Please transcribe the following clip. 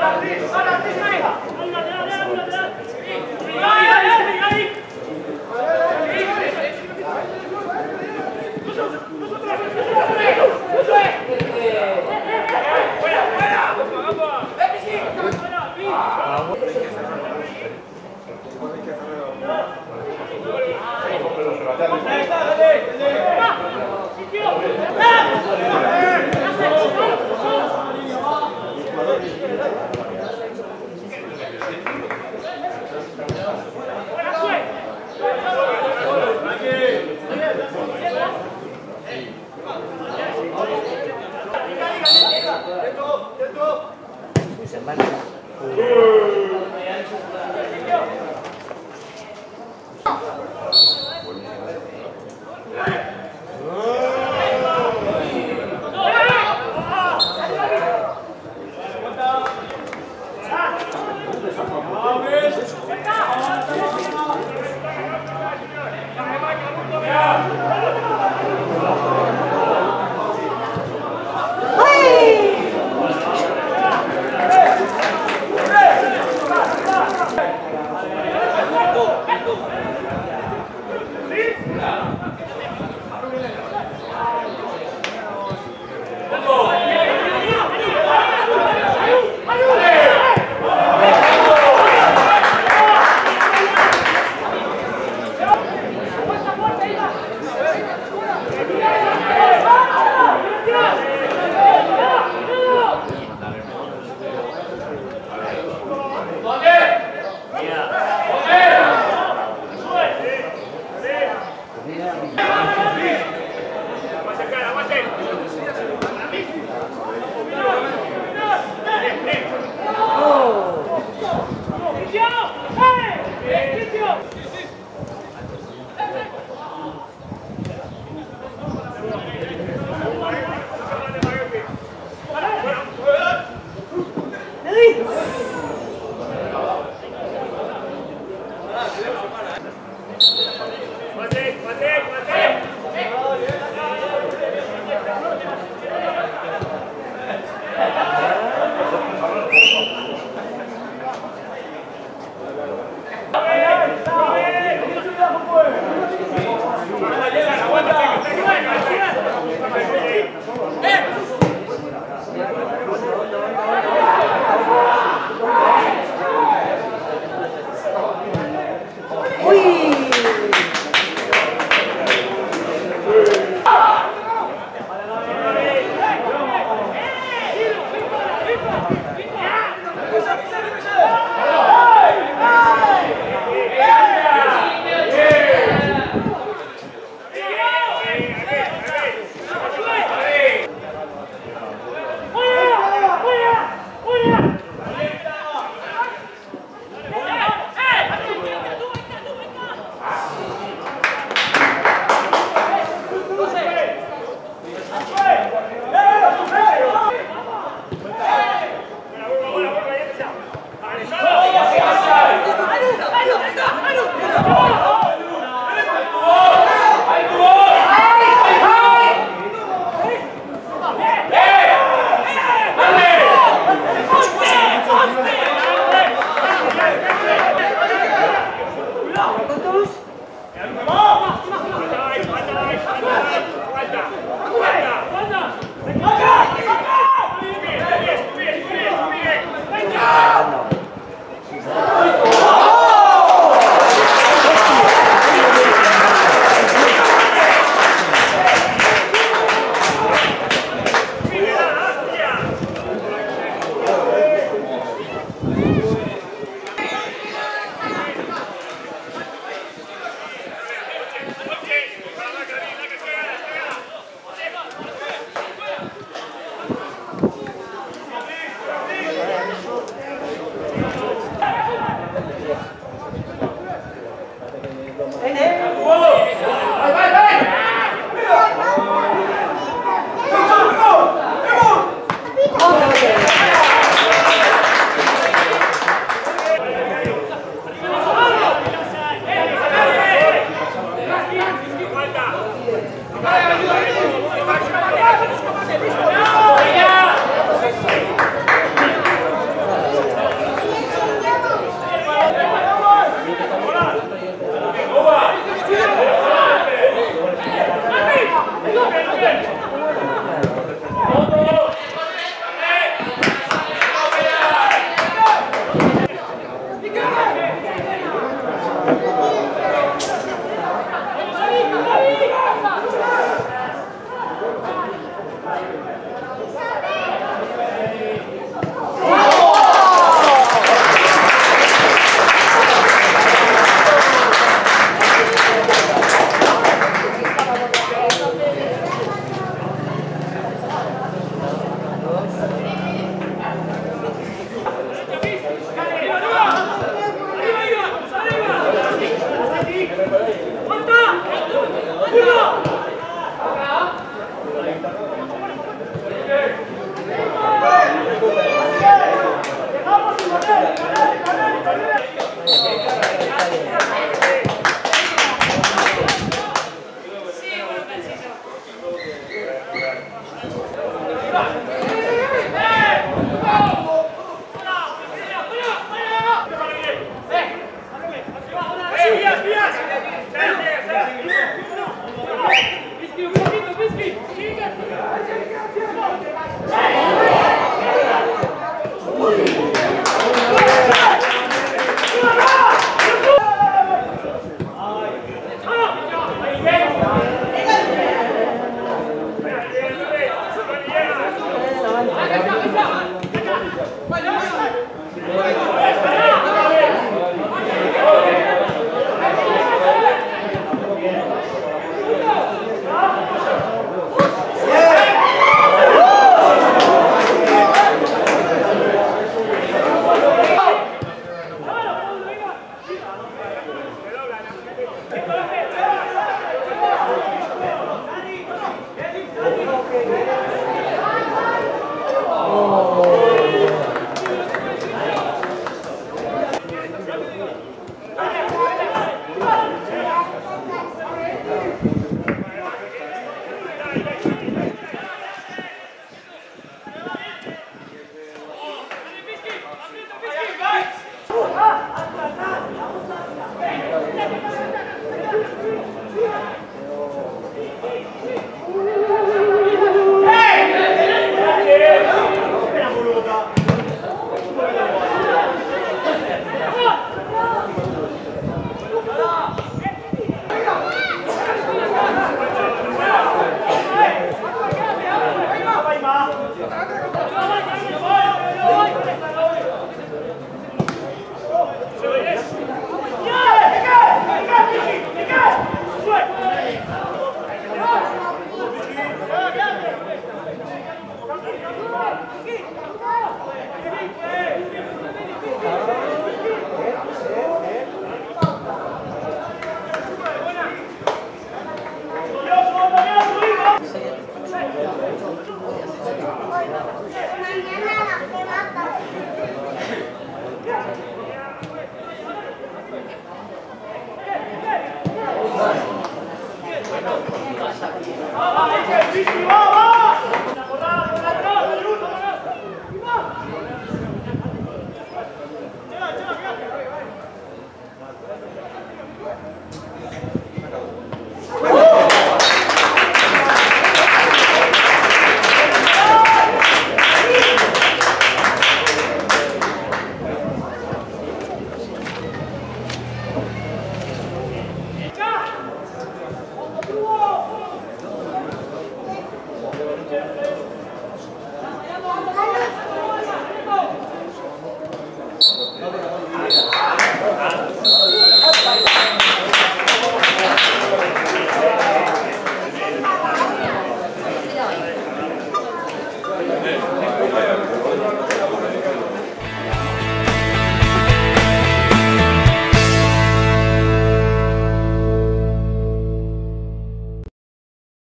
バラシッ! Thank